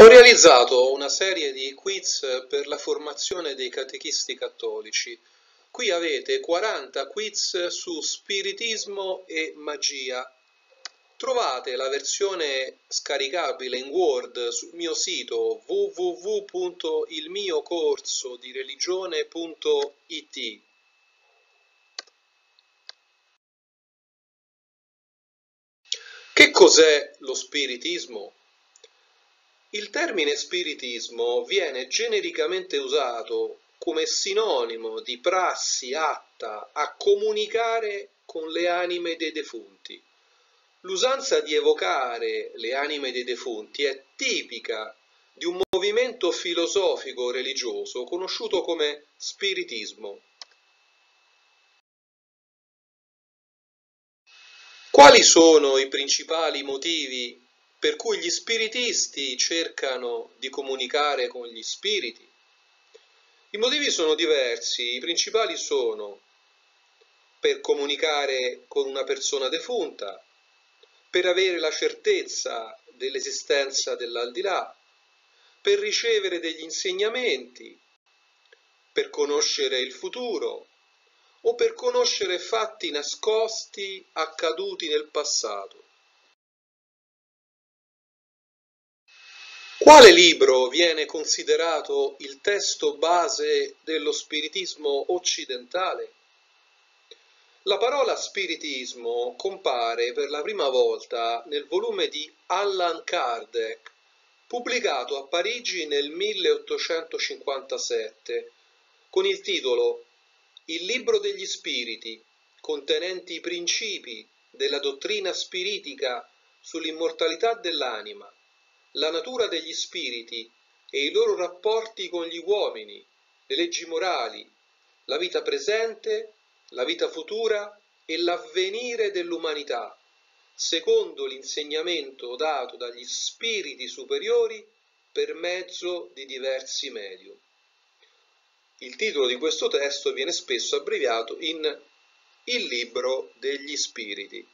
Ho realizzato una serie di quiz per la formazione dei catechisti cattolici. Qui avete 40 quiz su spiritismo e magia. Trovate la versione scaricabile in Word sul mio sito www.ilmiocorsodiReligione.it. Che cos'è lo spiritismo? Il termine spiritismo viene genericamente usato come sinonimo di prassi atta a comunicare con le anime dei defunti. L'usanza di evocare le anime dei defunti è tipica di un movimento filosofico religioso conosciuto come spiritismo. Quali sono i principali motivi per cui gli spiritisti cercano di comunicare con gli spiriti. I motivi sono diversi, i principali sono per comunicare con una persona defunta, per avere la certezza dell'esistenza dell'aldilà, per ricevere degli insegnamenti, per conoscere il futuro o per conoscere fatti nascosti accaduti nel passato. Quale libro viene considerato il testo base dello spiritismo occidentale? La parola spiritismo compare per la prima volta nel volume di Allan Kardec, pubblicato a Parigi nel 1857, con il titolo Il libro degli spiriti, contenenti i principi della dottrina spiritica sull'immortalità dell'anima la natura degli spiriti e i loro rapporti con gli uomini, le leggi morali, la vita presente, la vita futura e l'avvenire dell'umanità, secondo l'insegnamento dato dagli spiriti superiori per mezzo di diversi medium. Il titolo di questo testo viene spesso abbreviato in Il libro degli spiriti.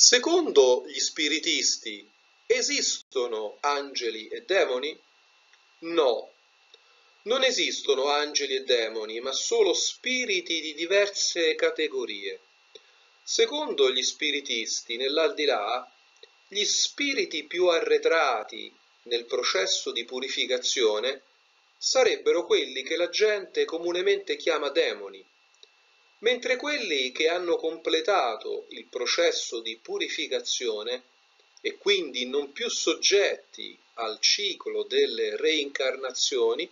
Secondo gli spiritisti esistono angeli e demoni? No, non esistono angeli e demoni, ma solo spiriti di diverse categorie. Secondo gli spiritisti, nell'aldilà, gli spiriti più arretrati nel processo di purificazione sarebbero quelli che la gente comunemente chiama demoni mentre quelli che hanno completato il processo di purificazione e quindi non più soggetti al ciclo delle reincarnazioni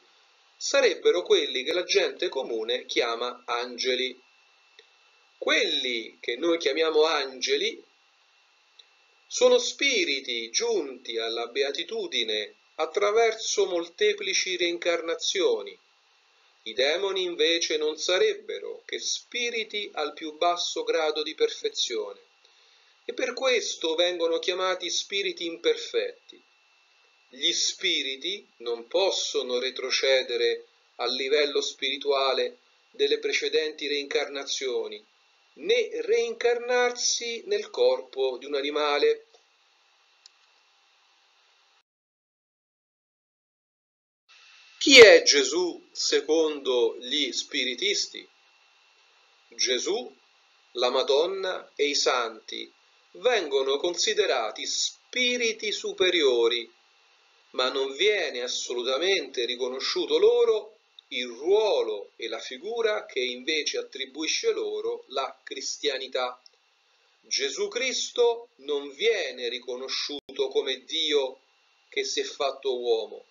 sarebbero quelli che la gente comune chiama angeli. Quelli che noi chiamiamo angeli sono spiriti giunti alla beatitudine attraverso molteplici reincarnazioni i demoni invece non sarebbero che spiriti al più basso grado di perfezione e per questo vengono chiamati spiriti imperfetti. Gli spiriti non possono retrocedere al livello spirituale delle precedenti reincarnazioni, né reincarnarsi nel corpo di un animale Chi è Gesù secondo gli spiritisti? Gesù, la Madonna e i santi vengono considerati spiriti superiori, ma non viene assolutamente riconosciuto loro il ruolo e la figura che invece attribuisce loro la cristianità. Gesù Cristo non viene riconosciuto come Dio che si è fatto uomo,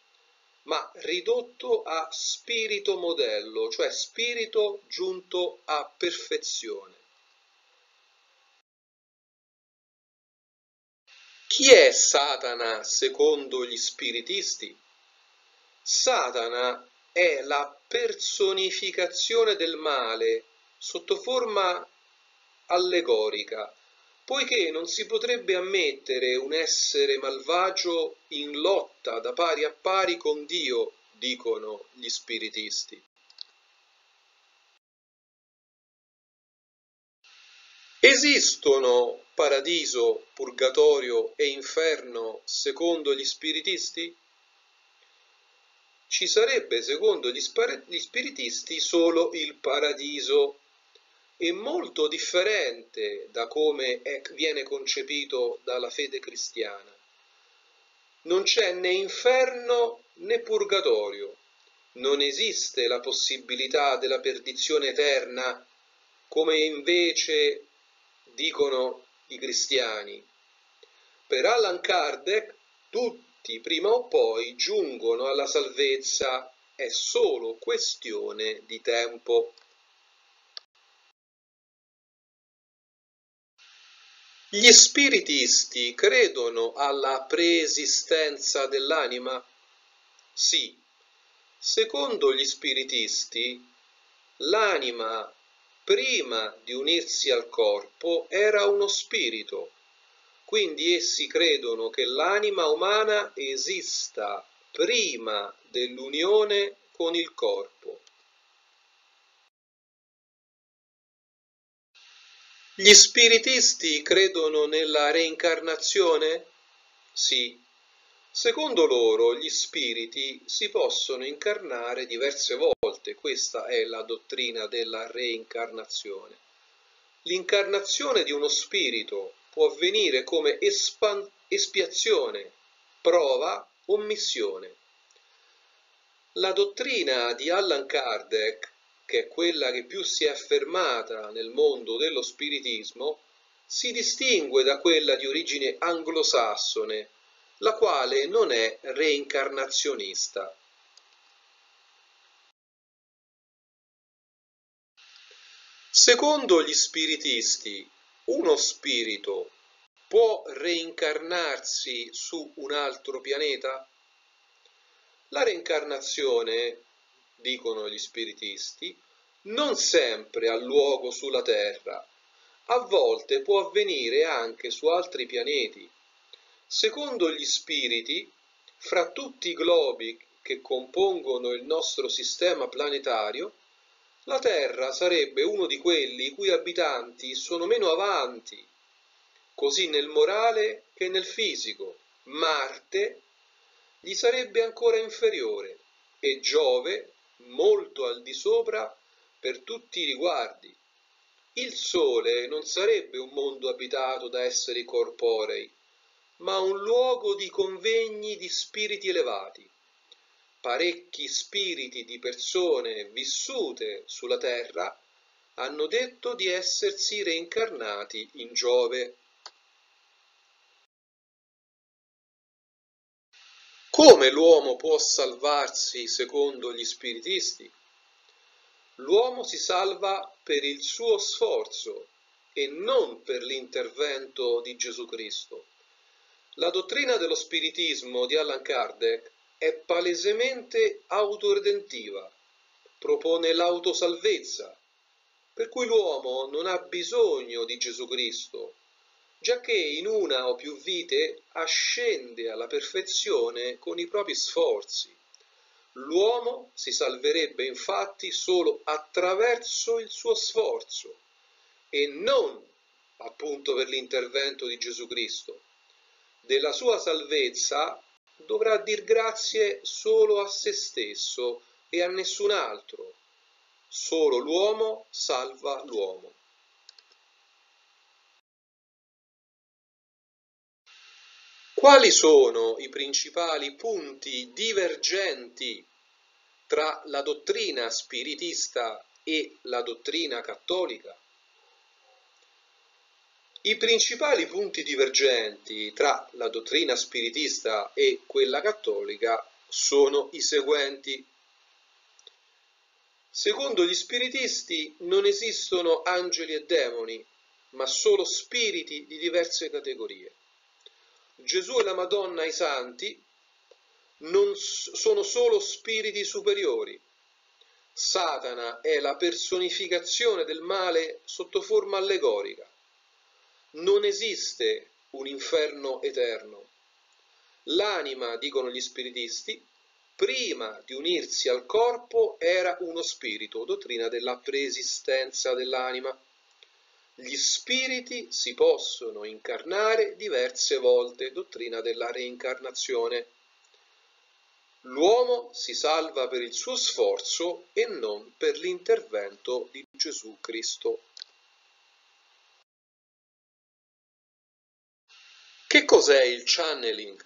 ma ridotto a spirito modello, cioè spirito giunto a perfezione. Chi è Satana secondo gli spiritisti? Satana è la personificazione del male sotto forma allegorica, poiché non si potrebbe ammettere un essere malvagio in lotta da pari a pari con Dio, dicono gli spiritisti. Esistono paradiso, purgatorio e inferno secondo gli spiritisti? Ci sarebbe secondo gli, spiritisti solo il paradiso e molto differente da come è, viene concepito dalla fede cristiana. Non c'è né inferno né purgatorio, non esiste la possibilità della perdizione eterna come invece dicono i cristiani. Per Allan Kardec tutti prima o poi giungono alla salvezza, è solo questione di tempo. Gli spiritisti credono alla preesistenza dell'anima? Sì. Secondo gli spiritisti, l'anima prima di unirsi al corpo era uno spirito, quindi essi credono che l'anima umana esista prima dell'unione con il corpo. Gli spiritisti credono nella reincarnazione? Sì. Secondo loro gli spiriti si possono incarnare diverse volte, questa è la dottrina della reincarnazione. L'incarnazione di uno spirito può avvenire come espiazione, prova o missione. La dottrina di Allan Kardec, che è quella che più si è affermata nel mondo dello spiritismo, si distingue da quella di origine anglosassone, la quale non è reincarnazionista. Secondo gli spiritisti, uno spirito può reincarnarsi su un altro pianeta? La reincarnazione, dicono gli spiritisti, non sempre ha luogo sulla Terra, a volte può avvenire anche su altri pianeti, Secondo gli spiriti, fra tutti i globi che compongono il nostro sistema planetario, la Terra sarebbe uno di quelli i cui abitanti sono meno avanti, così nel morale che nel fisico. Marte gli sarebbe ancora inferiore e Giove molto al di sopra per tutti i riguardi. Il Sole non sarebbe un mondo abitato da esseri corporei, ma un luogo di convegni di spiriti elevati. Parecchi spiriti di persone vissute sulla terra hanno detto di essersi reincarnati in Giove. Come l'uomo può salvarsi secondo gli spiritisti? L'uomo si salva per il suo sforzo e non per l'intervento di Gesù Cristo. La dottrina dello spiritismo di Allan Kardec è palesemente autoredentiva, propone l'autosalvezza, per cui l'uomo non ha bisogno di Gesù Cristo, giacché in una o più vite ascende alla perfezione con i propri sforzi. L'uomo si salverebbe infatti solo attraverso il suo sforzo e non appunto per l'intervento di Gesù Cristo della sua salvezza dovrà dir grazie solo a se stesso e a nessun altro. Solo l'uomo salva l'uomo. Quali sono i principali punti divergenti tra la dottrina spiritista e la dottrina cattolica? I principali punti divergenti tra la dottrina spiritista e quella cattolica sono i seguenti. Secondo gli spiritisti non esistono angeli e demoni, ma solo spiriti di diverse categorie. Gesù e la Madonna i santi non sono solo spiriti superiori. Satana è la personificazione del male sotto forma allegorica non esiste un inferno eterno. L'anima, dicono gli spiritisti, prima di unirsi al corpo era uno spirito, dottrina della preesistenza dell'anima. Gli spiriti si possono incarnare diverse volte, dottrina della reincarnazione. L'uomo si salva per il suo sforzo e non per l'intervento di Gesù Cristo. Che cos'è il channeling?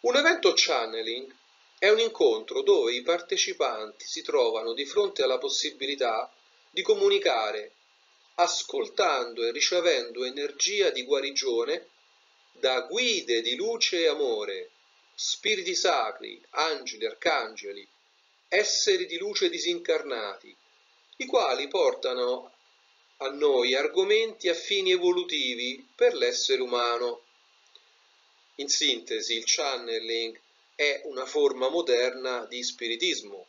Un evento channeling è un incontro dove i partecipanti si trovano di fronte alla possibilità di comunicare ascoltando e ricevendo energia di guarigione da guide di luce e amore, spiriti sacri, angeli, arcangeli, esseri di luce disincarnati, i quali portano a noi argomenti a fini evolutivi per l'essere umano. In sintesi, il channeling è una forma moderna di spiritismo.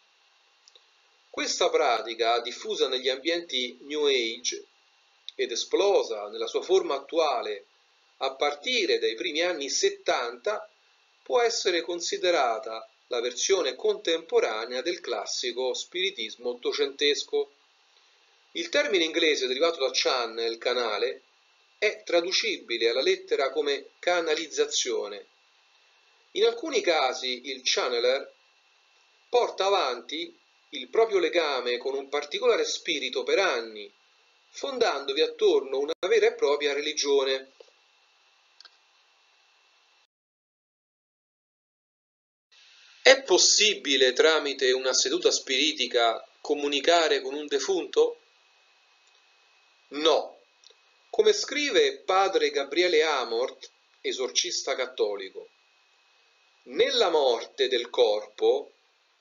Questa pratica, diffusa negli ambienti New Age, ed esplosa nella sua forma attuale a partire dai primi anni 70, può essere considerata la versione contemporanea del classico spiritismo ottocentesco. Il termine inglese derivato da channel, canale, è traducibile alla lettera come canalizzazione. In alcuni casi il channeler porta avanti il proprio legame con un particolare spirito per anni fondandovi attorno una vera e propria religione. È possibile tramite una seduta spiritica comunicare con un defunto? No. Come scrive padre Gabriele Amort, esorcista cattolico, nella morte del corpo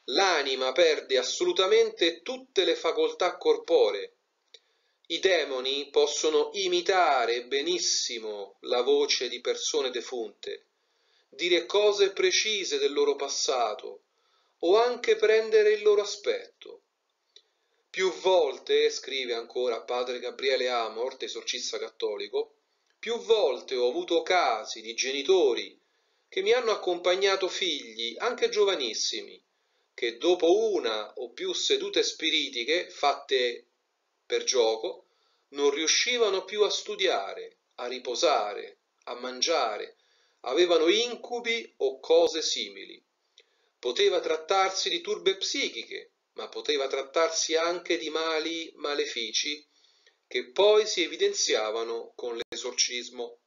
l'anima perde assolutamente tutte le facoltà corporee i demoni possono imitare benissimo la voce di persone defunte, dire cose precise del loro passato o anche prendere il loro aspetto. Più volte, scrive ancora padre Gabriele Amort, esorcista cattolico, più volte ho avuto casi di genitori che mi hanno accompagnato figli, anche giovanissimi, che dopo una o più sedute spiritiche fatte per gioco, non riuscivano più a studiare, a riposare, a mangiare, avevano incubi o cose simili. Poteva trattarsi di turbe psichiche, ma poteva trattarsi anche di mali malefici che poi si evidenziavano con l'esorcismo.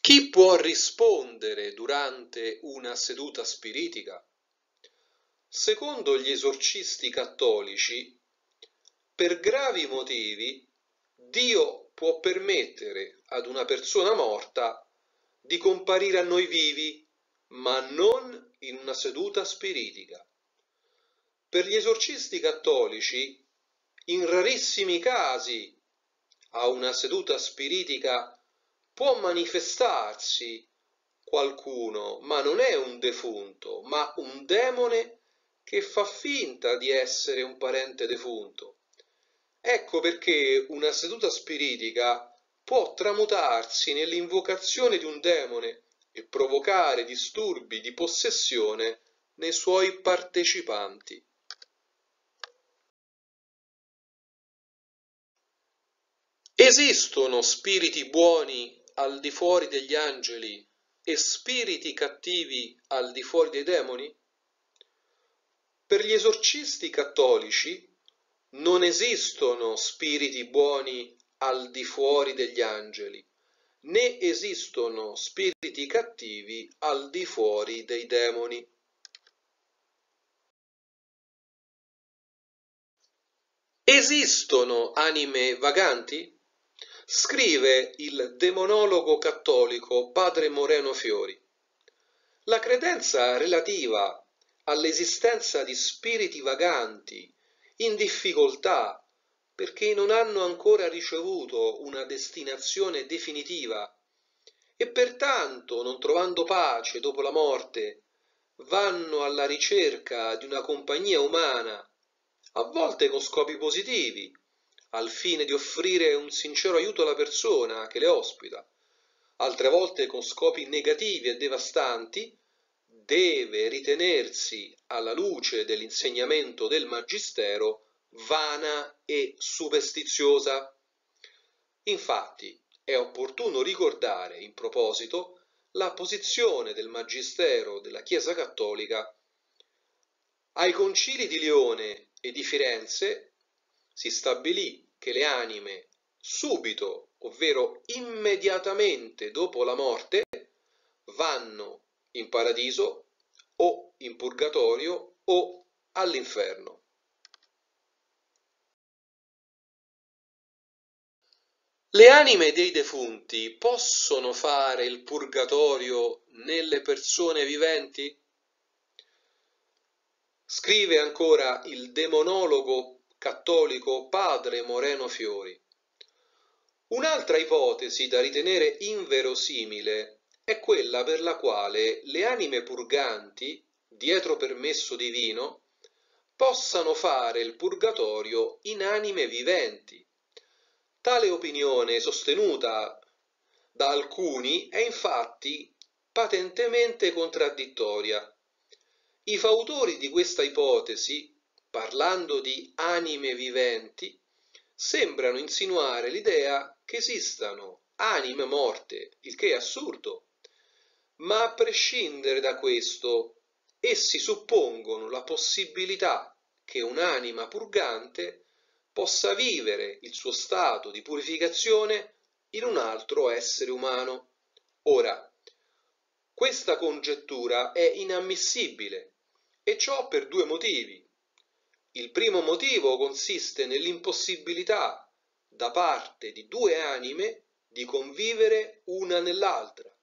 Chi può rispondere durante una seduta spiritica? Secondo gli esorcisti cattolici, per gravi motivi, Dio può permettere ad una persona morta di comparire a noi vivi, ma non in una seduta spiritica. Per gli esorcisti cattolici, in rarissimi casi, a una seduta spiritica può manifestarsi qualcuno, ma non è un defunto, ma un demone che fa finta di essere un parente defunto. Ecco perché una seduta spiritica può tramutarsi nell'invocazione di un demone e provocare disturbi di possessione nei suoi partecipanti. Esistono spiriti buoni al di fuori degli angeli e spiriti cattivi al di fuori dei demoni? Per gli esorcisti cattolici non esistono spiriti buoni al di fuori degli angeli, né esistono spiriti cattivi al di fuori dei demoni. Esistono anime vaganti? Scrive il demonologo cattolico padre Moreno Fiori. La credenza relativa all'esistenza di spiriti vaganti, in difficoltà, perché non hanno ancora ricevuto una destinazione definitiva e pertanto, non trovando pace dopo la morte, vanno alla ricerca di una compagnia umana, a volte con scopi positivi, al fine di offrire un sincero aiuto alla persona che le ospita, altre volte con scopi negativi e devastanti, deve ritenersi alla luce dell'insegnamento del Magistero vana e superstiziosa. Infatti è opportuno ricordare in proposito la posizione del Magistero della Chiesa Cattolica. Ai concili di Lione e di Firenze si stabilì che le anime subito, ovvero immediatamente dopo la morte, vanno in paradiso o in purgatorio o all'inferno. Le anime dei defunti possono fare il purgatorio nelle persone viventi? Scrive ancora il demonologo cattolico padre Moreno Fiori. Un'altra ipotesi da ritenere inverosimile è quella per la quale le anime purganti, dietro permesso divino, possano fare il purgatorio in anime viventi. Tale opinione, sostenuta da alcuni, è infatti patentemente contraddittoria. I fautori di questa ipotesi, parlando di anime viventi, sembrano insinuare l'idea che esistano anime morte, il che è assurdo. Ma a prescindere da questo, essi suppongono la possibilità che un'anima purgante possa vivere il suo stato di purificazione in un altro essere umano. Ora, questa congettura è inammissibile e ciò per due motivi. Il primo motivo consiste nell'impossibilità da parte di due anime di convivere una nell'altra.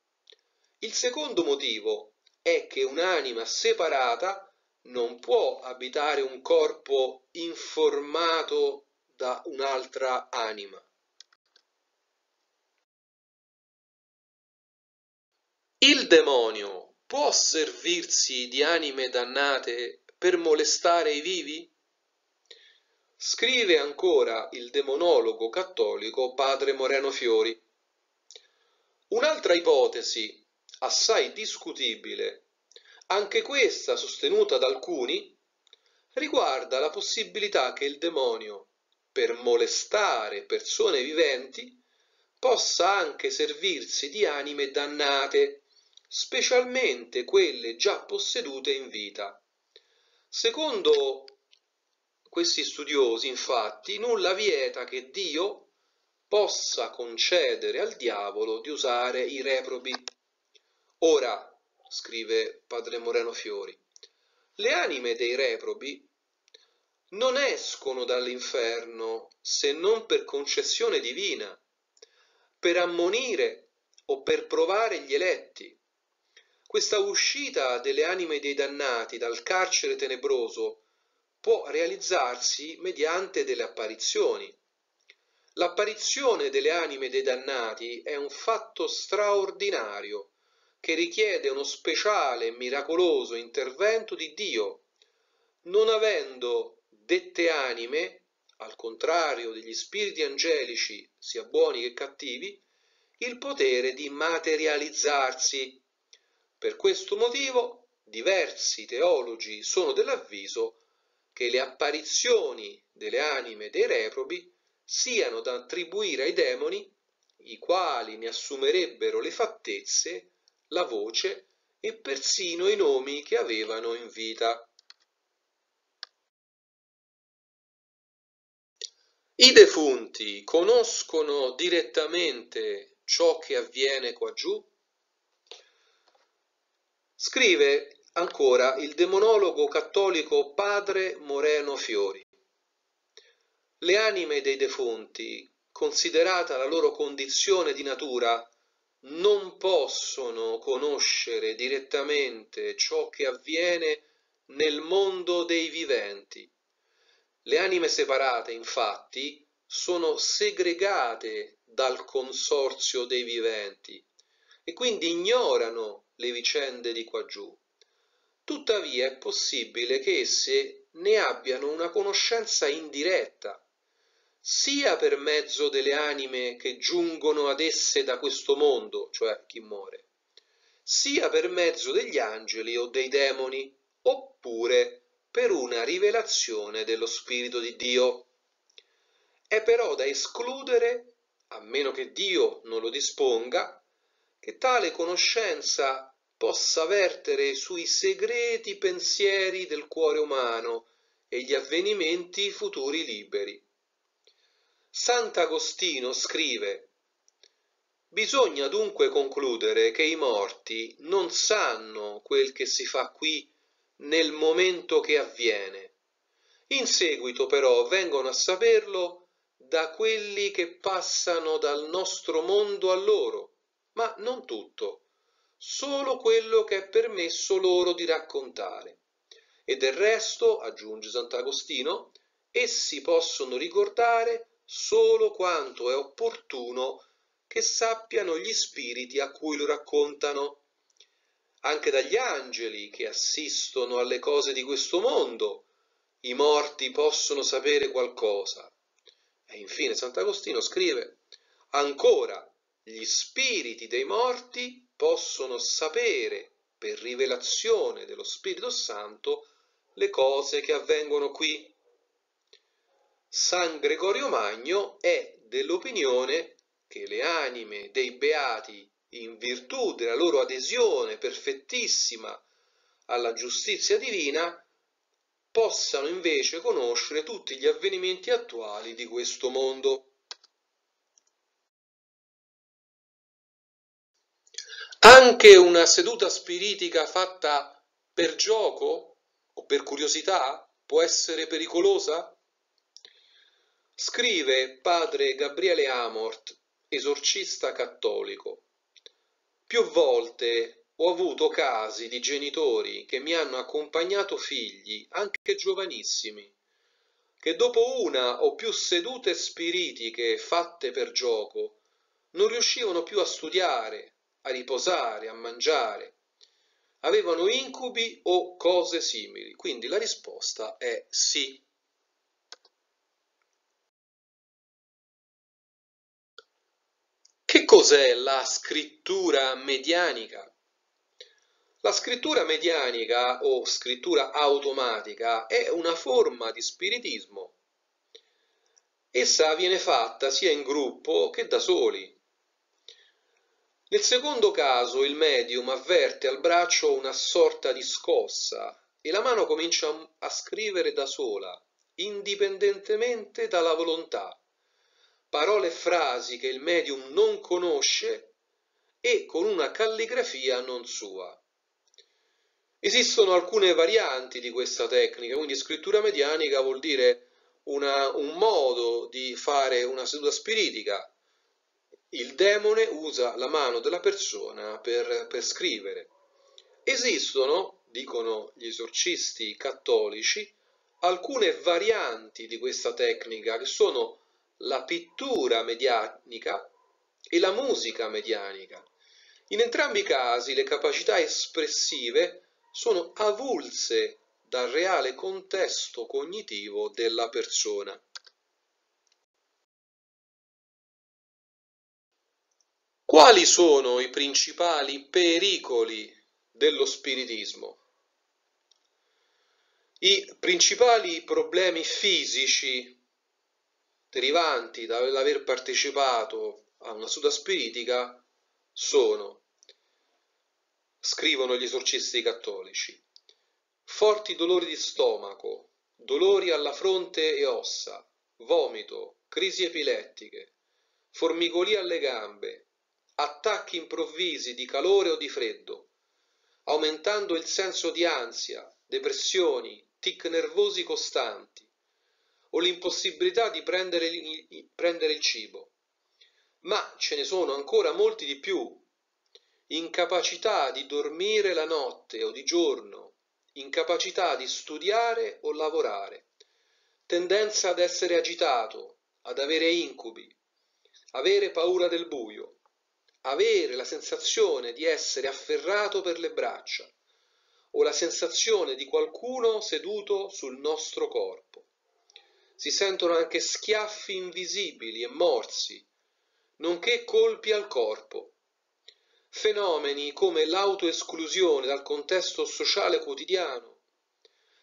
Il secondo motivo è che un'anima separata non può abitare un corpo informato da un'altra anima. Il demonio può servirsi di anime dannate per molestare i vivi? Scrive ancora il demonologo cattolico padre Moreno Fiori. Un'altra ipotesi, assai discutibile, anche questa sostenuta da alcuni, riguarda la possibilità che il demonio, per molestare persone viventi, possa anche servirsi di anime dannate, specialmente quelle già possedute in vita. Secondo questi studiosi, infatti, nulla vieta che Dio possa concedere al diavolo di usare i reprobi. Ora, scrive padre Moreno Fiori, le anime dei reprobi non escono dall'inferno se non per concessione divina, per ammonire o per provare gli eletti. Questa uscita delle anime dei dannati dal carcere tenebroso può realizzarsi mediante delle apparizioni. L'apparizione delle anime dei dannati è un fatto straordinario che richiede uno speciale e miracoloso intervento di Dio, non avendo dette anime, al contrario degli spiriti angelici, sia buoni che cattivi, il potere di materializzarsi. Per questo motivo diversi teologi sono dell'avviso che le apparizioni delle anime dei reprobi siano da attribuire ai demoni, i quali ne assumerebbero le fattezze, la voce e persino i nomi che avevano in vita. I defunti conoscono direttamente ciò che avviene qua giù? Scrive Ancora il demonologo cattolico padre Moreno Fiori. Le anime dei defunti, considerata la loro condizione di natura, non possono conoscere direttamente ciò che avviene nel mondo dei viventi. Le anime separate, infatti, sono segregate dal consorzio dei viventi e quindi ignorano le vicende di qua giù. Tuttavia è possibile che esse ne abbiano una conoscenza indiretta, sia per mezzo delle anime che giungono ad esse da questo mondo, cioè chi muore, sia per mezzo degli angeli o dei demoni, oppure per una rivelazione dello Spirito di Dio. È però da escludere, a meno che Dio non lo disponga, che tale conoscenza possa vertere sui segreti pensieri del cuore umano e gli avvenimenti futuri liberi. Sant'Agostino scrive Bisogna dunque concludere che i morti non sanno quel che si fa qui nel momento che avviene. In seguito però vengono a saperlo da quelli che passano dal nostro mondo a loro, ma non tutto, solo quello che è permesso loro di raccontare. E del resto, aggiunge Sant'Agostino, essi possono ricordare solo quanto è opportuno che sappiano gli spiriti a cui lo raccontano anche dagli angeli che assistono alle cose di questo mondo, i morti possono sapere qualcosa. E infine Sant'Agostino scrive, ancora gli spiriti dei morti possono sapere per rivelazione dello Spirito Santo le cose che avvengono qui. San Gregorio Magno è dell'opinione che le anime dei beati in virtù della loro adesione perfettissima alla giustizia divina, possano invece conoscere tutti gli avvenimenti attuali di questo mondo. Anche una seduta spiritica fatta per gioco o per curiosità può essere pericolosa? Scrive padre Gabriele Amort, esorcista cattolico. Più volte ho avuto casi di genitori che mi hanno accompagnato figli, anche giovanissimi, che dopo una o più sedute spiritiche fatte per gioco non riuscivano più a studiare, a riposare, a mangiare. Avevano incubi o cose simili. Quindi la risposta è sì. Che cos'è la scrittura medianica? La scrittura medianica o scrittura automatica è una forma di spiritismo. Essa viene fatta sia in gruppo che da soli. Nel secondo caso il medium avverte al braccio una sorta di scossa e la mano comincia a scrivere da sola, indipendentemente dalla volontà parole e frasi che il medium non conosce e con una calligrafia non sua. Esistono alcune varianti di questa tecnica, quindi scrittura medianica vuol dire una, un modo di fare una seduta spiritica. Il demone usa la mano della persona per, per scrivere. Esistono, dicono gli esorcisti cattolici, alcune varianti di questa tecnica che sono la pittura medianica e la musica medianica. In entrambi i casi le capacità espressive sono avulse dal reale contesto cognitivo della persona. Quali sono i principali pericoli dello spiritismo? I principali problemi fisici derivanti dall'aver partecipato a una seduta spiritica sono, scrivono gli esorcisti cattolici, forti dolori di stomaco, dolori alla fronte e ossa, vomito, crisi epilettiche, formicolia alle gambe, attacchi improvvisi di calore o di freddo, aumentando il senso di ansia, depressioni, tic nervosi costanti, o l'impossibilità di prendere prendere il cibo. Ma ce ne sono ancora molti di più. Incapacità di dormire la notte o di giorno, incapacità di studiare o lavorare, tendenza ad essere agitato, ad avere incubi, avere paura del buio, avere la sensazione di essere afferrato per le braccia o la sensazione di qualcuno seduto sul nostro corpo si sentono anche schiaffi invisibili e morsi, nonché colpi al corpo. fenomeni come l'autoesclusione dal contesto sociale quotidiano,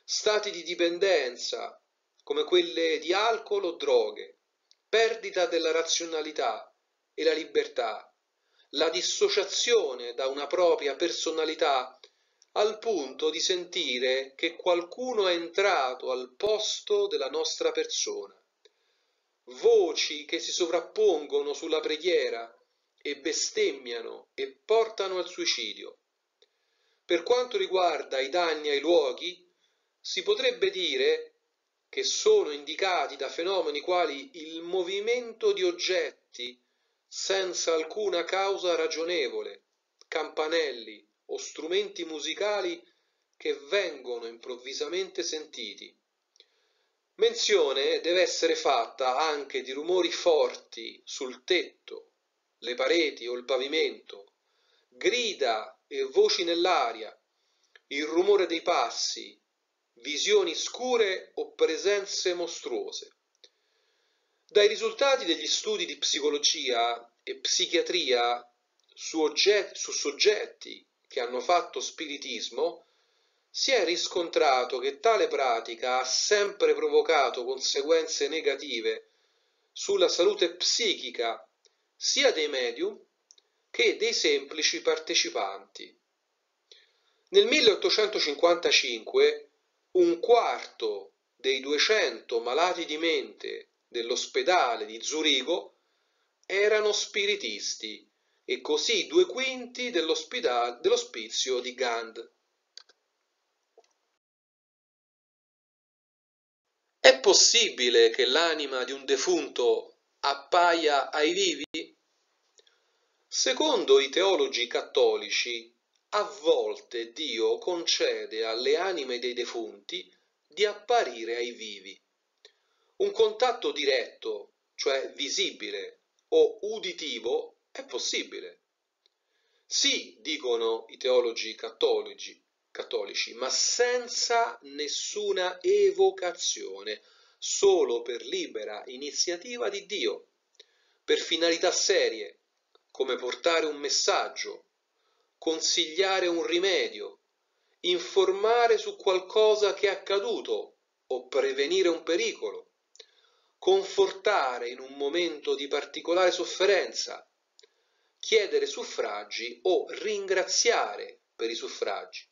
stati di dipendenza come quelle di alcol o droghe, perdita della razionalità e la libertà, la dissociazione da una propria personalità al punto di sentire che qualcuno è entrato al posto della nostra persona. Voci che si sovrappongono sulla preghiera e bestemmiano e portano al suicidio. Per quanto riguarda i danni ai luoghi, si potrebbe dire che sono indicati da fenomeni quali il movimento di oggetti senza alcuna causa ragionevole, campanelli o strumenti musicali che vengono improvvisamente sentiti. Menzione deve essere fatta anche di rumori forti sul tetto, le pareti o il pavimento, grida e voci nell'aria, il rumore dei passi, visioni scure o presenze mostruose. Dai risultati degli studi di psicologia e psichiatria su, oggetti, su soggetti che hanno fatto spiritismo, si è riscontrato che tale pratica ha sempre provocato conseguenze negative sulla salute psichica sia dei medium che dei semplici partecipanti. Nel 1855 un quarto dei 200 malati di mente dell'ospedale di Zurigo erano spiritisti e così due quinti dell'ospizio di Gand. È possibile che l'anima di un defunto appaia ai vivi? Secondo i teologi cattolici, a volte Dio concede alle anime dei defunti di apparire ai vivi. Un contatto diretto, cioè visibile o uditivo, è possibile. Sì, dicono i teologi cattolici, cattolici, ma senza nessuna evocazione, solo per libera iniziativa di Dio, per finalità serie, come portare un messaggio, consigliare un rimedio, informare su qualcosa che è accaduto o prevenire un pericolo, confortare in un momento di particolare sofferenza, chiedere suffragi o ringraziare per i suffragi.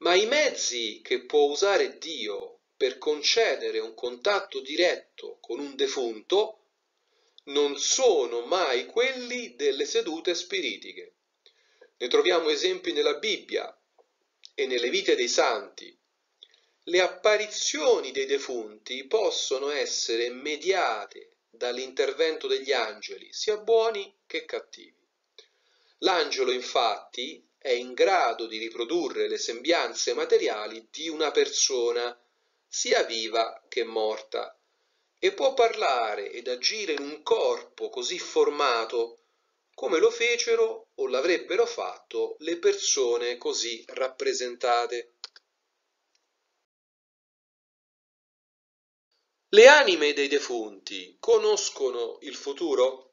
Ma i mezzi che può usare Dio per concedere un contatto diretto con un defunto non sono mai quelli delle sedute spiritiche. Ne troviamo esempi nella Bibbia e nelle vite dei santi. Le apparizioni dei defunti possono essere mediate dall'intervento degli angeli, sia buoni che cattivi. L'angelo infatti è in grado di riprodurre le sembianze materiali di una persona, sia viva che morta, e può parlare ed agire in un corpo così formato come lo fecero o l'avrebbero fatto le persone così rappresentate. Le anime dei defunti conoscono il futuro?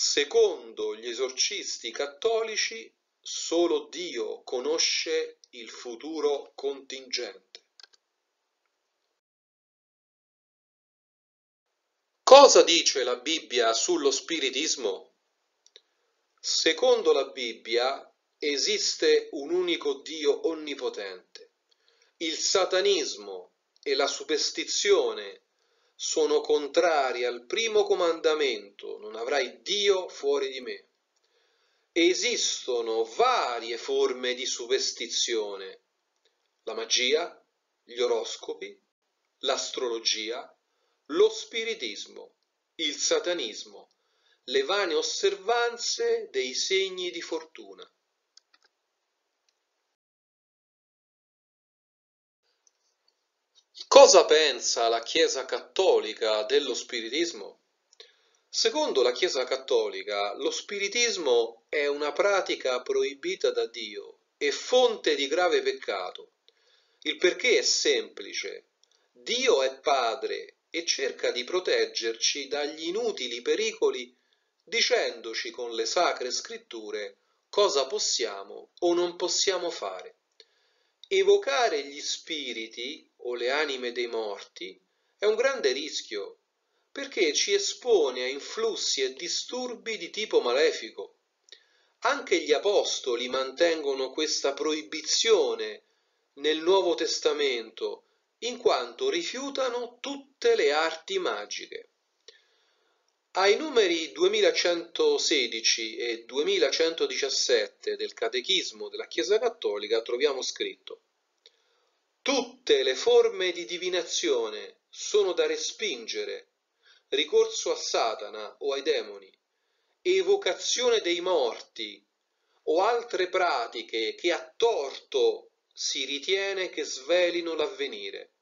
Secondo gli esorcisti cattolici, solo Dio conosce il futuro contingente. Cosa dice la Bibbia sullo spiritismo? Secondo la Bibbia esiste un unico Dio onnipotente. Il satanismo e la superstizione sono contrari al primo comandamento, non avrai Dio fuori di me. Esistono varie forme di superstizione, la magia, gli oroscopi, l'astrologia, lo spiritismo, il satanismo, le vane osservanze dei segni di fortuna. Cosa pensa la Chiesa cattolica dello spiritismo? Secondo la Chiesa cattolica, lo spiritismo è una pratica proibita da Dio e fonte di grave peccato. Il perché è semplice. Dio è Padre e cerca di proteggerci dagli inutili pericoli dicendoci con le sacre scritture cosa possiamo o non possiamo fare. Evocare gli spiriti o le anime dei morti è un grande rischio perché ci espone a influssi e disturbi di tipo malefico. Anche gli apostoli mantengono questa proibizione nel Nuovo Testamento in quanto rifiutano tutte le arti magiche. Ai numeri 2116 e 2117 del Catechismo della Chiesa Cattolica troviamo scritto Tutte le forme di divinazione sono da respingere, ricorso a Satana o ai demoni, evocazione dei morti o altre pratiche che a torto si ritiene che svelino l'avvenire.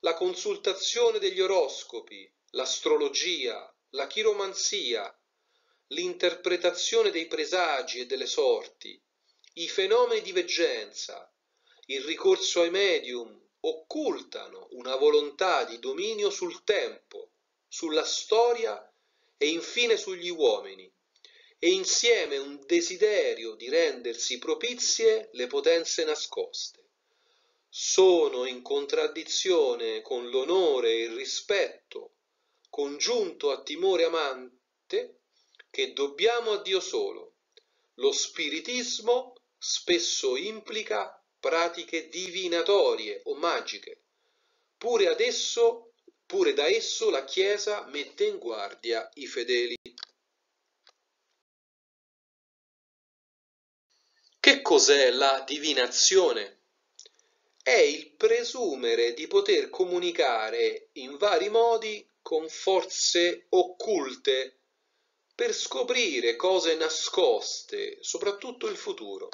La consultazione degli oroscopi, l'astrologia, la chiromanzia, l'interpretazione dei presagi e delle sorti, i fenomeni di veggenza, il ricorso ai medium occultano una volontà di dominio sul tempo, sulla storia e infine sugli uomini, e insieme un desiderio di rendersi propizie le potenze nascoste. Sono in contraddizione con l'onore e il rispetto congiunto a timore amante che dobbiamo a Dio solo. Lo spiritismo spesso implica pratiche divinatorie o magiche. Pure adesso, pure da esso la Chiesa mette in guardia i fedeli. Che cos'è la divinazione? È il presumere di poter comunicare in vari modi con forze occulte per scoprire cose nascoste, soprattutto il futuro.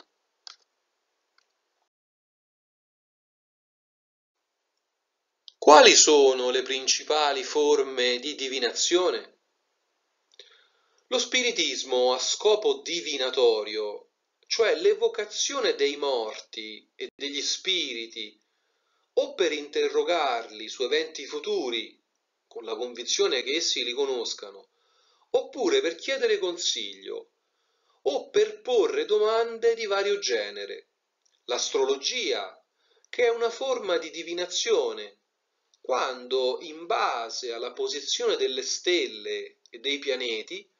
Quali sono le principali forme di divinazione? Lo spiritismo ha scopo divinatorio, cioè l'evocazione dei morti e degli spiriti, o per interrogarli su eventi futuri con la convinzione che essi li conoscano, oppure per chiedere consiglio o per porre domande di vario genere. L'astrologia, che è una forma di divinazione, quando in base alla posizione delle stelle e dei pianeti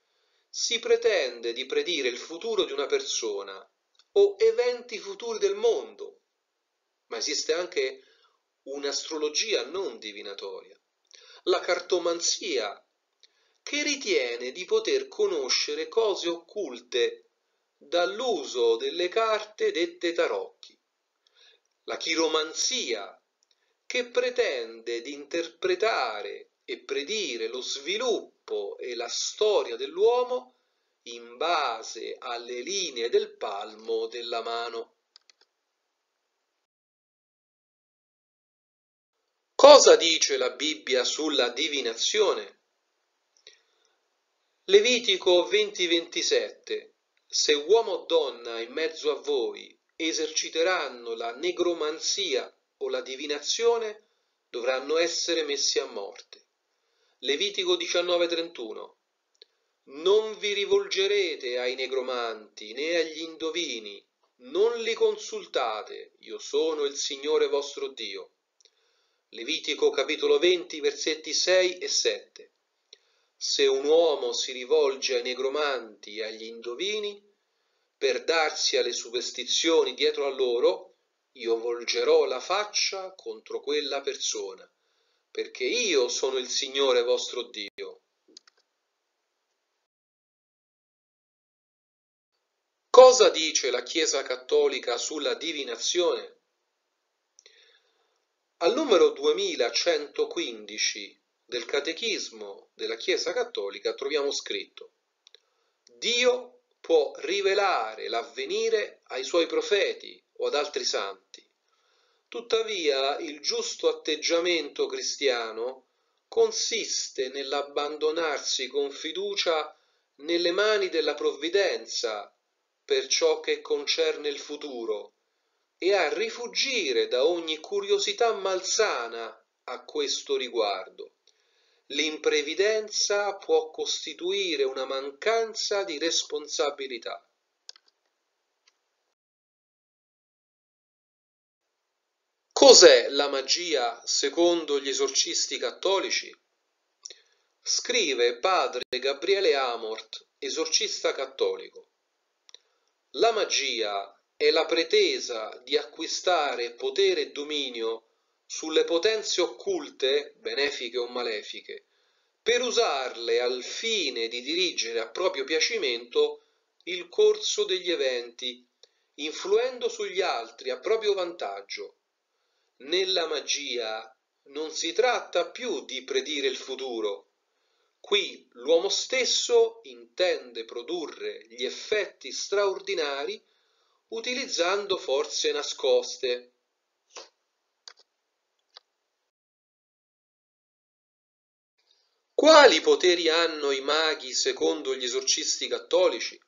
si pretende di predire il futuro di una persona o eventi futuri del mondo, ma esiste anche un'astrologia non divinatoria la cartomanzia, che ritiene di poter conoscere cose occulte dall'uso delle carte dette tarocchi. La chiromanzia, che pretende di interpretare e predire lo sviluppo e la storia dell'uomo in base alle linee del palmo della mano. Cosa dice la Bibbia sulla divinazione? Levitico 20:27 Se uomo o donna in mezzo a voi eserciteranno la negromanzia o la divinazione, dovranno essere messi a morte. Levitico 19:31 Non vi rivolgerete ai negromanti né agli indovini, non li consultate, io sono il Signore vostro Dio. Levitico capitolo 20 versetti 6 e 7. Se un uomo si rivolge ai negromanti e agli indovini per darsi alle superstizioni dietro a loro, io volgerò la faccia contro quella persona, perché io sono il Signore vostro Dio. Cosa dice la Chiesa cattolica sulla divinazione? Al numero 2115 del Catechismo della Chiesa Cattolica troviamo scritto Dio può rivelare l'avvenire ai suoi profeti o ad altri santi. Tuttavia il giusto atteggiamento cristiano consiste nell'abbandonarsi con fiducia nelle mani della provvidenza per ciò che concerne il futuro e a rifugire da ogni curiosità malsana a questo riguardo. l'imprevidenza può costituire una mancanza di responsabilità. Cos'è la magia secondo gli esorcisti cattolici? Scrive padre Gabriele Amort, esorcista cattolico. La magia è la pretesa di acquistare potere e dominio sulle potenze occulte, benefiche o malefiche, per usarle al fine di dirigere a proprio piacimento il corso degli eventi, influendo sugli altri a proprio vantaggio nella magia non si tratta più di predire il futuro. Qui l'uomo stesso intende produrre gli effetti straordinari utilizzando forze nascoste. Quali poteri hanno i maghi secondo gli esorcisti cattolici?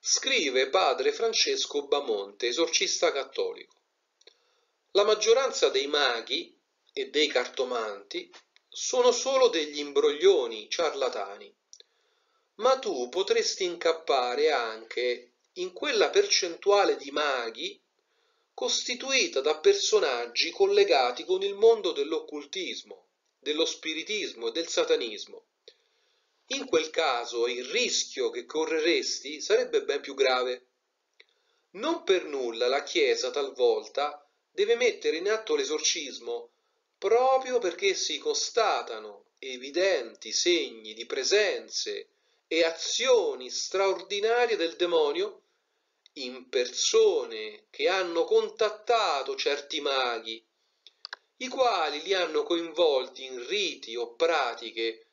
Scrive padre Francesco Bamonte, esorcista cattolico. La maggioranza dei maghi e dei cartomanti sono solo degli imbroglioni ciarlatani, ma tu potresti incappare anche in quella percentuale di maghi costituita da personaggi collegati con il mondo dell'occultismo, dello spiritismo e del satanismo. In quel caso il rischio che correresti sarebbe ben più grave. Non per nulla la Chiesa talvolta deve mettere in atto l'esorcismo proprio perché si constatano evidenti segni di presenze e azioni straordinarie del demonio in persone che hanno contattato certi maghi, i quali li hanno coinvolti in riti o pratiche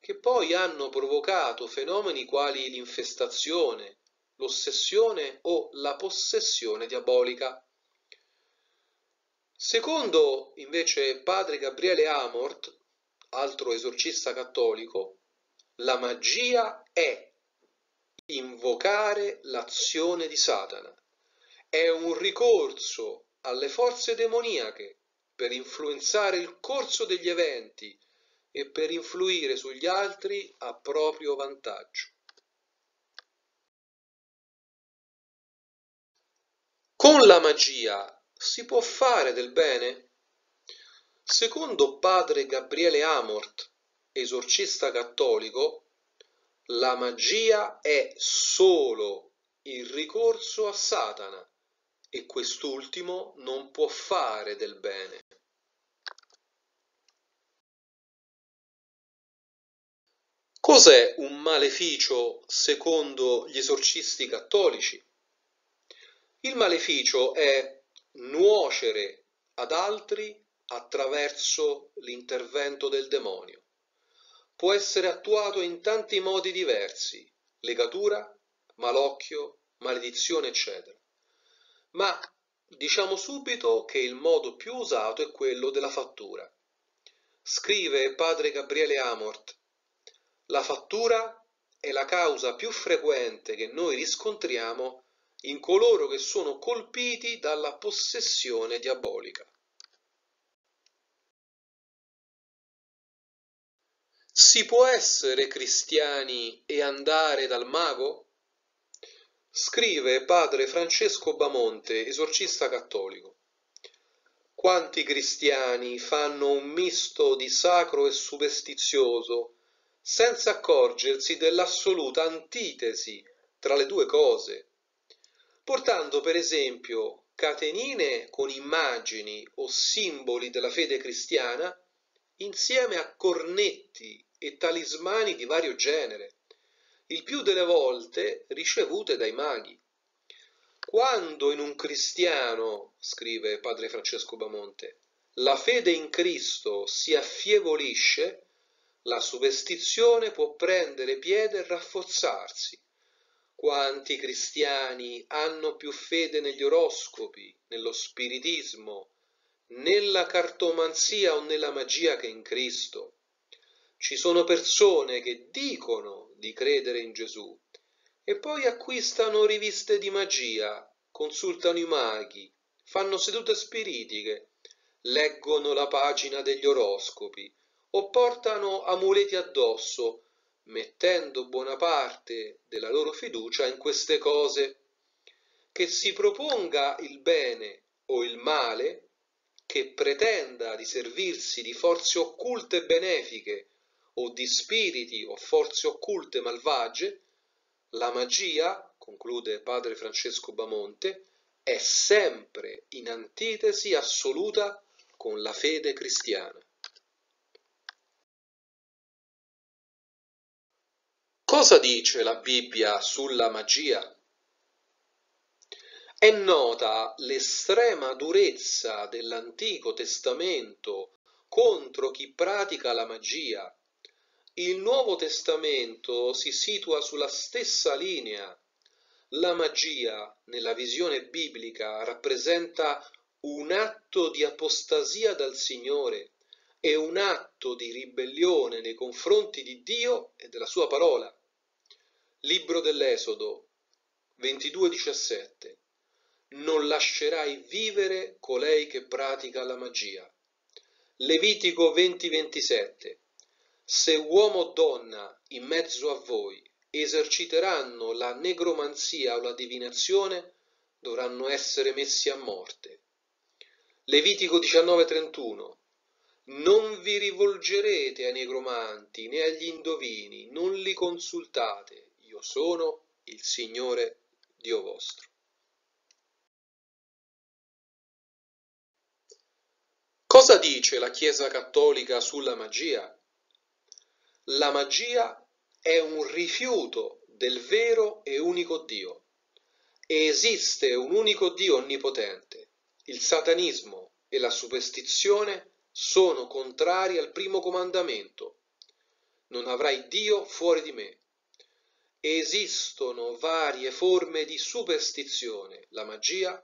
che poi hanno provocato fenomeni quali l'infestazione, l'ossessione o la possessione diabolica. Secondo invece padre Gabriele Amort, altro esorcista cattolico, la magia è invocare l'azione di Satana. È un ricorso alle forze demoniache per influenzare il corso degli eventi e per influire sugli altri a proprio vantaggio. Con la magia si può fare del bene? Secondo padre Gabriele Amort, esorcista cattolico, la magia è solo il ricorso a Satana e quest'ultimo non può fare del bene. Cos'è un maleficio secondo gli esorcisti cattolici? Il maleficio è nuocere ad altri attraverso l'intervento del demonio. Può essere attuato in tanti modi diversi, legatura, malocchio, maledizione, eccetera. Ma diciamo subito che il modo più usato è quello della fattura. Scrive padre Gabriele Amort, la fattura è la causa più frequente che noi riscontriamo in coloro che sono colpiti dalla possessione diabolica. Si può essere cristiani e andare dal mago? Scrive padre Francesco Bamonte, esorcista cattolico. Quanti cristiani fanno un misto di sacro e superstizioso senza accorgersi dell'assoluta antitesi tra le due cose portando per esempio catenine con immagini o simboli della fede cristiana insieme a cornetti e talismani di vario genere, il più delle volte ricevute dai maghi. Quando in un cristiano, scrive padre Francesco Bamonte, la fede in Cristo si affievolisce, la superstizione può prendere piede e rafforzarsi quanti cristiani hanno più fede negli oroscopi, nello spiritismo, nella cartomanzia o nella magia che in Cristo? Ci sono persone che dicono di credere in Gesù e poi acquistano riviste di magia, consultano i maghi, fanno sedute spiritiche, leggono la pagina degli oroscopi o portano amuleti addosso, mettendo buona parte della loro fiducia in queste cose. Che si proponga il bene o il male, che pretenda di servirsi di forze occulte benefiche o di spiriti o forze occulte malvagie, la magia, conclude padre Francesco Bamonte, è sempre in antitesi assoluta con la fede cristiana. Cosa dice la Bibbia sulla magia? È nota l'estrema durezza dell'Antico Testamento contro chi pratica la magia. Il Nuovo Testamento si situa sulla stessa linea. La magia, nella visione biblica, rappresenta un atto di apostasia dal Signore e un atto di ribellione nei confronti di Dio e della sua parola. Libro dell'Esodo 22:17 Non lascerai vivere colei che pratica la magia. Levitico 20:27 Se uomo o donna in mezzo a voi eserciteranno la negromanzia o la divinazione, dovranno essere messi a morte. Levitico 19:31 Non vi rivolgerete ai negromanti né agli indovini, non li consultate io sono il Signore Dio vostro. Cosa dice la Chiesa Cattolica sulla magia? La magia è un rifiuto del vero e unico Dio. esiste un unico Dio onnipotente. Il satanismo e la superstizione sono contrari al primo comandamento. Non avrai Dio fuori di me. Esistono varie forme di superstizione, la magia,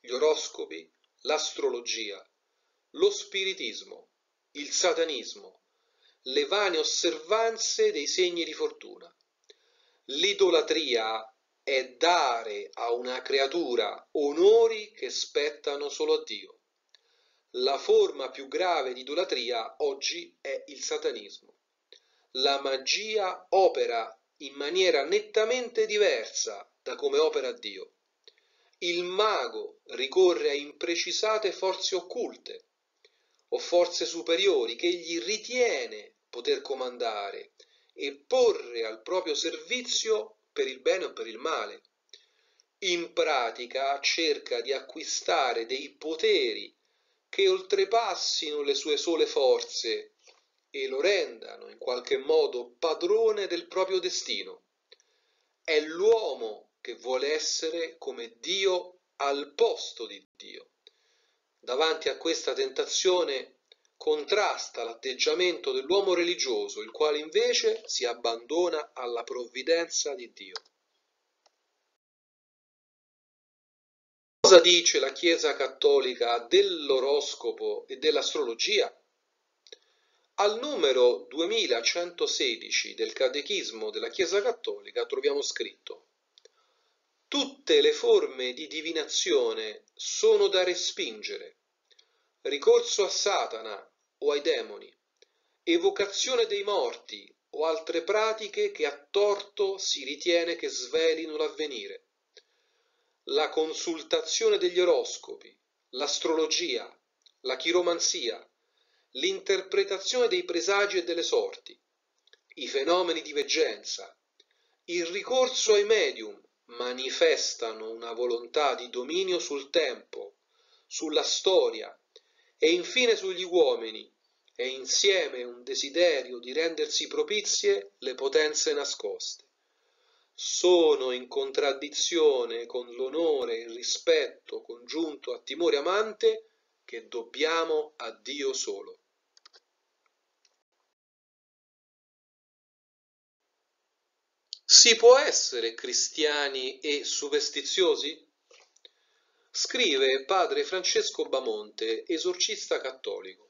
gli oroscopi, l'astrologia, lo spiritismo, il satanismo, le vane osservanze dei segni di fortuna. L'idolatria è dare a una creatura onori che spettano solo a Dio. La forma più grave di idolatria oggi è il satanismo. La magia opera in maniera nettamente diversa da come opera Dio. Il mago ricorre a imprecisate forze occulte o forze superiori che egli ritiene poter comandare e porre al proprio servizio per il bene o per il male. In pratica cerca di acquistare dei poteri che oltrepassino le sue sole forze e lo rendano in qualche modo padrone del proprio destino. È l'uomo che vuole essere come Dio al posto di Dio. Davanti a questa tentazione contrasta l'atteggiamento dell'uomo religioso, il quale invece si abbandona alla provvidenza di Dio. Cosa dice la Chiesa cattolica dell'oroscopo e dell'astrologia? Al numero 2116 del Catechismo della Chiesa Cattolica troviamo scritto Tutte le forme di divinazione sono da respingere. Ricorso a Satana o ai demoni, evocazione dei morti o altre pratiche che a torto si ritiene che svelino l'avvenire. La consultazione degli oroscopi, l'astrologia, la chiromanzia, l'interpretazione dei presagi e delle sorti, i fenomeni di veggenza, il ricorso ai medium manifestano una volontà di dominio sul tempo, sulla storia e infine sugli uomini e insieme un desiderio di rendersi propizie le potenze nascoste. Sono in contraddizione con l'onore e il rispetto congiunto a timore amante che dobbiamo a Dio solo. Si può essere cristiani e superstiziosi? Scrive padre Francesco Bamonte, esorcista cattolico.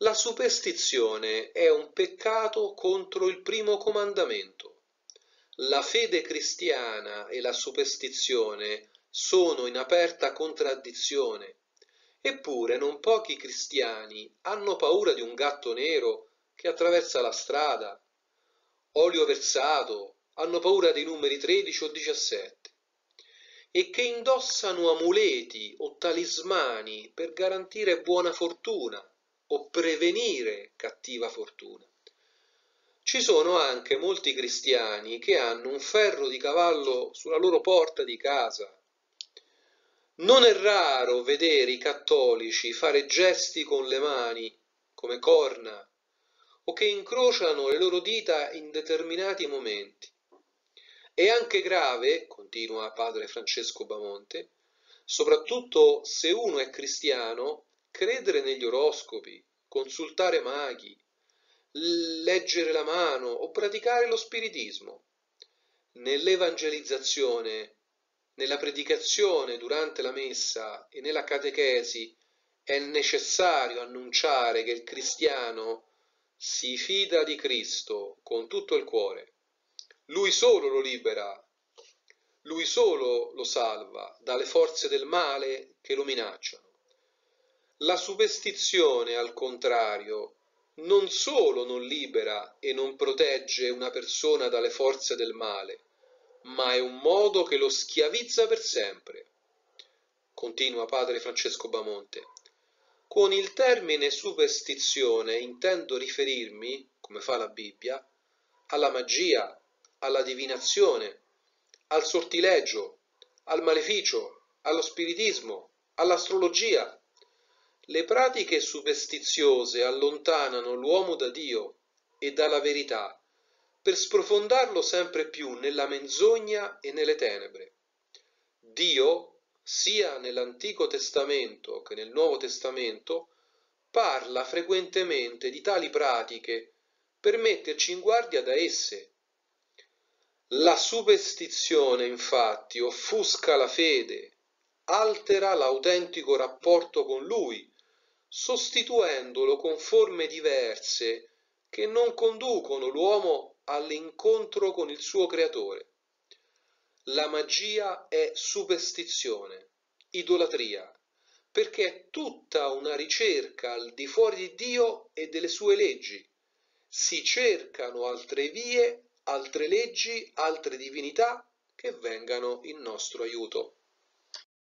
La superstizione è un peccato contro il primo comandamento. La fede cristiana e la superstizione sono in aperta contraddizione Eppure non pochi cristiani hanno paura di un gatto nero che attraversa la strada, olio versato, hanno paura dei numeri 13 o 17 e che indossano amuleti o talismani per garantire buona fortuna o prevenire cattiva fortuna. Ci sono anche molti cristiani che hanno un ferro di cavallo sulla loro porta di casa. Non è raro vedere i cattolici fare gesti con le mani, come corna, o che incrociano le loro dita in determinati momenti. È anche grave, continua padre Francesco Bamonte, soprattutto se uno è cristiano, credere negli oroscopi, consultare maghi, leggere la mano o praticare lo spiritismo. Nell'evangelizzazione, nella predicazione durante la messa e nella catechesi è necessario annunciare che il cristiano si fida di Cristo con tutto il cuore. Lui solo lo libera, lui solo lo salva dalle forze del male che lo minacciano. La superstizione, al contrario, non solo non libera e non protegge una persona dalle forze del male, ma è un modo che lo schiavizza per sempre. Continua padre Francesco Bamonte. Con il termine superstizione intendo riferirmi, come fa la Bibbia, alla magia, alla divinazione, al sortileggio, al maleficio, allo spiritismo, all'astrologia, le pratiche superstiziose allontanano l'uomo da Dio e dalla verità per sprofondarlo sempre più nella menzogna e nelle tenebre. Dio, sia nell'Antico Testamento che nel Nuovo Testamento, parla frequentemente di tali pratiche per metterci in guardia da esse. La superstizione, infatti, offusca la fede, altera l'autentico rapporto con Lui sostituendolo con forme diverse che non conducono l'uomo all'incontro con il suo creatore. La magia è superstizione, idolatria, perché è tutta una ricerca al di fuori di Dio e delle sue leggi. Si cercano altre vie, altre leggi, altre divinità che vengano in nostro aiuto.